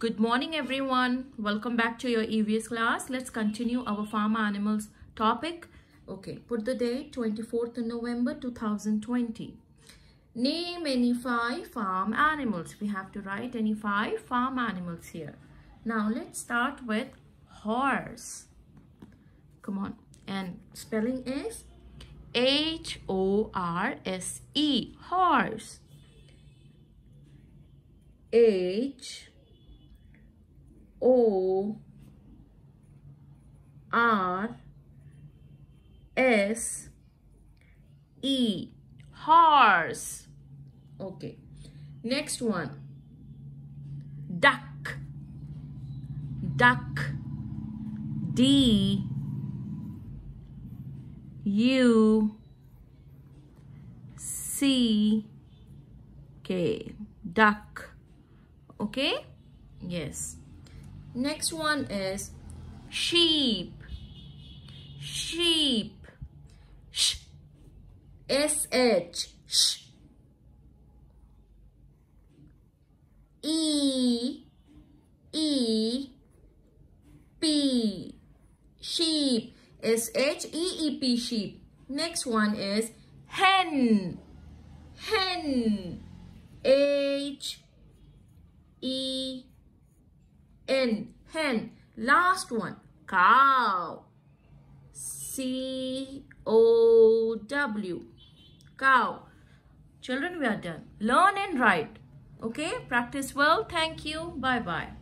Good morning everyone. Welcome back to your EVS class. Let's continue our farm animals topic. Okay, put the date 24th November 2020. Name any five farm animals. We have to write any five farm animals here. Now let's start with horse. Come on. And spelling is H-O-R-S-E. Horse. H O R S E. Horse. Okay. Next one. Duck. Duck. D U C K. Duck. Okay? Yes Next one is sheep. Sheep. Sh. S-H. Sh. E. E. P. Sheep. S-H-E-E-P. Sheep. Next one is hen. Hen. H. E. N, hen. Last one, cow. C-O-W, cow. Children, we are done. Learn and write. Okay, practice well. Thank you. Bye-bye.